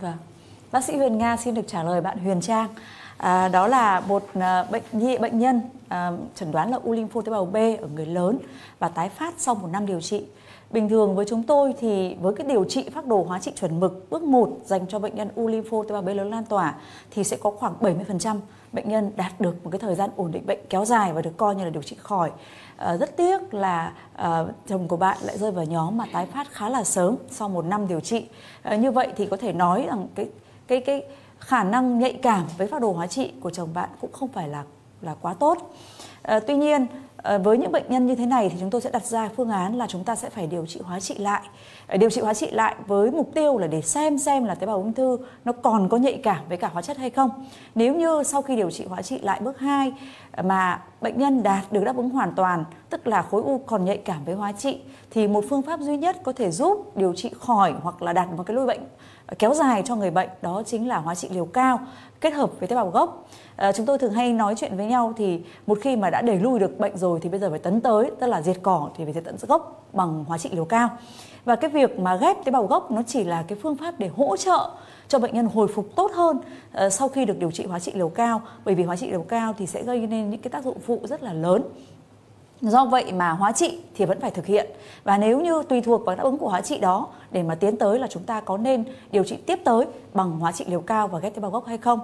Vâng. Bác sĩ Huyền Nga xin được trả lời bạn Huyền Trang. À, đó là một à, bệnh nhi bệnh nhân à, chẩn đoán là u lympho tế bào B ở người lớn và tái phát sau một năm điều trị. Bình thường với chúng tôi thì với cái điều trị phác đồ hóa trị chuẩn mực bước 1 dành cho bệnh nhân u lympho tế bào B lớn lan tỏa thì sẽ có khoảng 70% bệnh nhân đạt được một cái thời gian ổn định bệnh kéo dài và được coi như là điều trị khỏi. À, rất tiếc là à, chồng của bạn lại rơi vào nhóm mà tái phát khá là sớm sau một năm điều trị. À, như vậy thì có thể nói rằng cái cái cái khả năng nhạy cảm với phác đồ hóa trị của chồng bạn cũng không phải là là quá tốt. À, tuy nhiên à, với những bệnh nhân như thế này thì chúng tôi sẽ đặt ra phương án là chúng ta sẽ phải điều trị hóa trị lại. À, điều trị hóa trị lại với mục tiêu là để xem xem là tế bào ung thư nó còn có nhạy cảm với cả hóa chất hay không. Nếu như sau khi điều trị hóa trị lại bước 2 mà bệnh nhân đạt được đáp ứng hoàn toàn, tức là khối u còn nhạy cảm với hóa trị thì một phương pháp duy nhất có thể giúp điều trị khỏi hoặc là đạt một cái lôi bệnh kéo dài cho người bệnh đó chính là hóa trị liều cao kết hợp với tế bào gốc à, chúng tôi thường hay nói chuyện với nhau thì một khi mà đã đã đẩy lùi được bệnh rồi thì bây giờ phải tấn tới tức là diệt cỏ thì phải diệt tận gốc bằng hóa trị liều cao. Và cái việc mà ghép tế bào gốc nó chỉ là cái phương pháp để hỗ trợ cho bệnh nhân hồi phục tốt hơn uh, sau khi được điều trị hóa trị liều cao. Bởi vì hóa trị liều cao thì sẽ gây nên những cái tác dụng phụ rất là lớn. Do vậy mà hóa trị thì vẫn phải thực hiện. Và nếu như tùy thuộc vào đáp ứng của hóa trị đó để mà tiến tới là chúng ta có nên điều trị tiếp tới bằng hóa trị liều cao và ghép tế bào gốc hay không.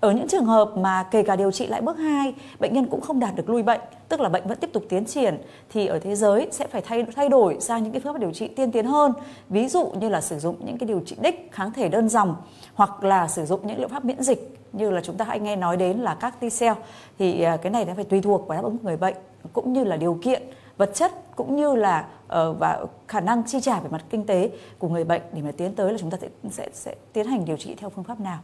Ở những trường hợp mà kể cả điều trị lại bước 2, bệnh nhân cũng không đạt được lui bệnh, tức là bệnh vẫn tiếp tục tiến triển thì ở thế giới sẽ phải thay thay đổi sang những cái phương pháp điều trị tiên tiến hơn. Ví dụ như là sử dụng những cái điều trị đích kháng thể đơn dòng hoặc là sử dụng những liệu pháp miễn dịch như là chúng ta hay nghe nói đến là các T-cell thì à, cái này nó phải tùy thuộc vào đáp ứng của người bệnh cũng như là điều kiện vật chất cũng như là uh, và khả năng chi trả về mặt kinh tế của người bệnh để mà tiến tới là chúng ta sẽ sẽ, sẽ tiến hành điều trị theo phương pháp nào.